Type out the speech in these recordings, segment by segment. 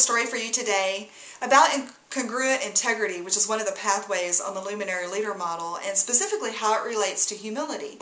story for you today about congruent integrity, which is one of the pathways on the luminary leader model, and specifically how it relates to humility.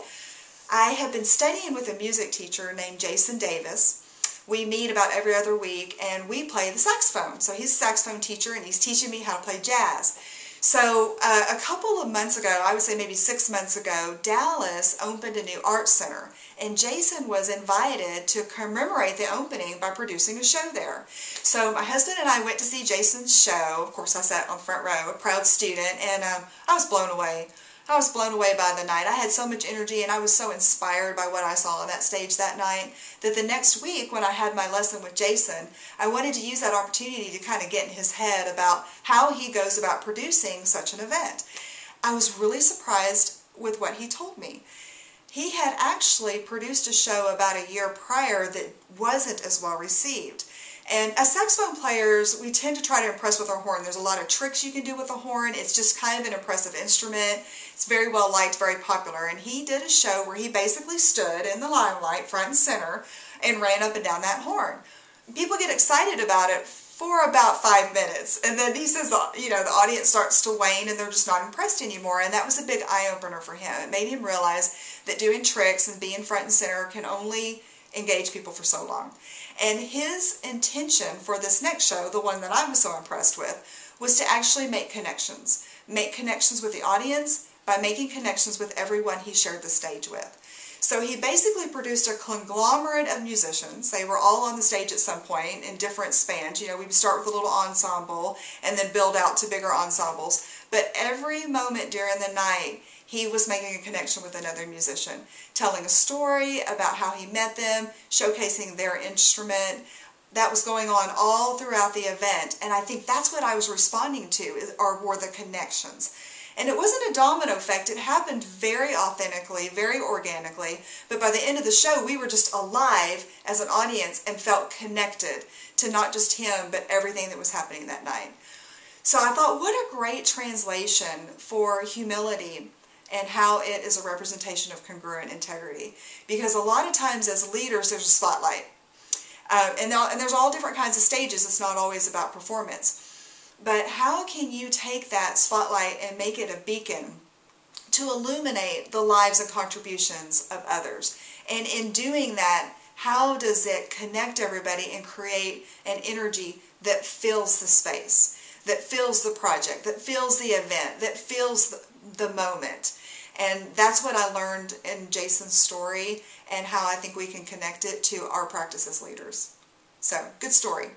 I have been studying with a music teacher named Jason Davis. We meet about every other week and we play the saxophone. So he's a saxophone teacher and he's teaching me how to play jazz. So uh, a couple of months ago, I would say maybe six months ago, Dallas opened a new art center. And Jason was invited to commemorate the opening by producing a show there. So my husband and I went to see Jason's show. Of course, I sat on the front row, a proud student, and um, I was blown away. I was blown away by the night. I had so much energy and I was so inspired by what I saw on that stage that night that the next week when I had my lesson with Jason, I wanted to use that opportunity to kind of get in his head about how he goes about producing such an event. I was really surprised with what he told me. He had actually produced a show about a year prior that wasn't as well received. And as saxophone players, we tend to try to impress with our horn. There's a lot of tricks you can do with a horn. It's just kind of an impressive instrument. It's very well liked, very popular. And he did a show where he basically stood in the limelight, front and center, and ran up and down that horn. People get excited about it for about five minutes. And then he says, uh, you know, the audience starts to wane and they're just not impressed anymore. And that was a big eye-opener for him. It made him realize that doing tricks and being front and center can only engage people for so long. And his intention for this next show, the one that I was so impressed with, was to actually make connections. Make connections with the audience by making connections with everyone he shared the stage with. So he basically produced a conglomerate of musicians. They were all on the stage at some point in different spans. You know, we start with a little ensemble and then build out to bigger ensembles. But every moment during the night, he was making a connection with another musician, telling a story about how he met them, showcasing their instrument. That was going on all throughout the event, and I think that's what I was responding to, or were the connections. And it wasn't a domino effect. It happened very authentically, very organically. But by the end of the show, we were just alive as an audience and felt connected to not just him, but everything that was happening that night. So I thought, what a great translation for humility and how it is a representation of congruent integrity. Because a lot of times as leaders, there's a spotlight. Uh, and, and there's all different kinds of stages. It's not always about performance. But how can you take that spotlight and make it a beacon to illuminate the lives and contributions of others? And in doing that, how does it connect everybody and create an energy that fills the space, that fills the project, that fills the event, that fills the, moment. And that's what I learned in Jason's story and how I think we can connect it to our practice as leaders. So, good story.